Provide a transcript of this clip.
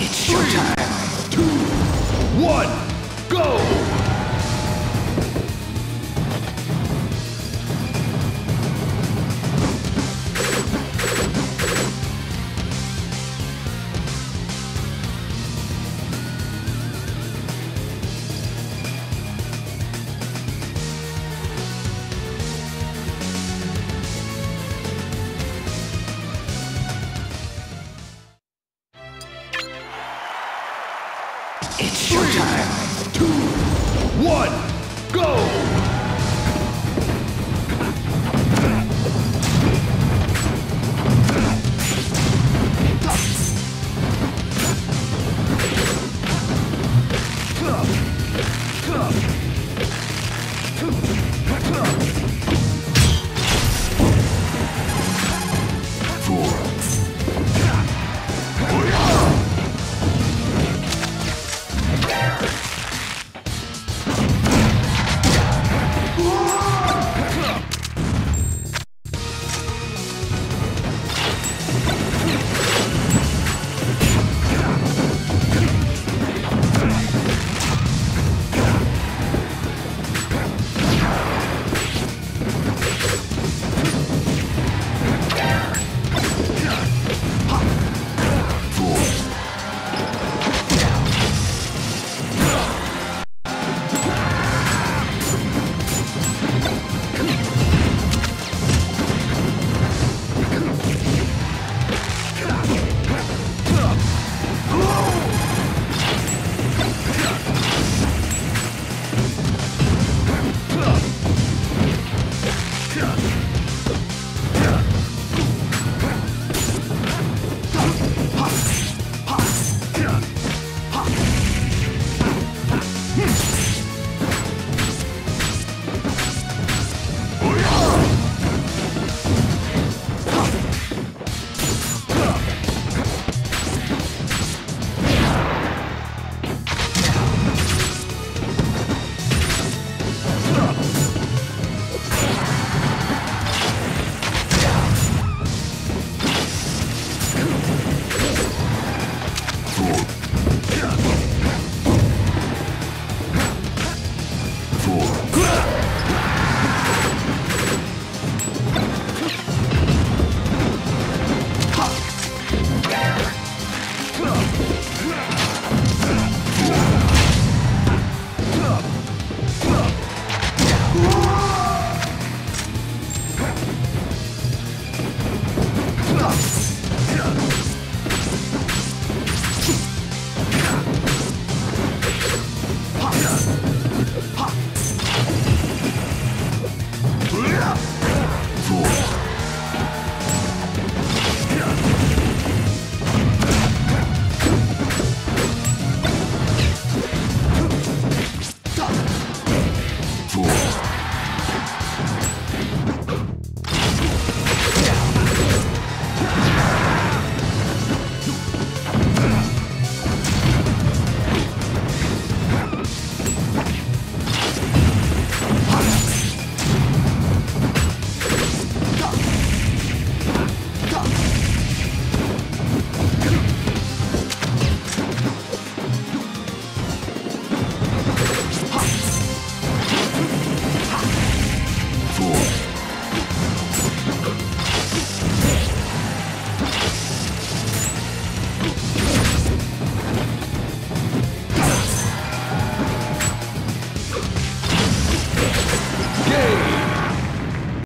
It's showtime. Two, one, go! It's showtime. Two, one, go!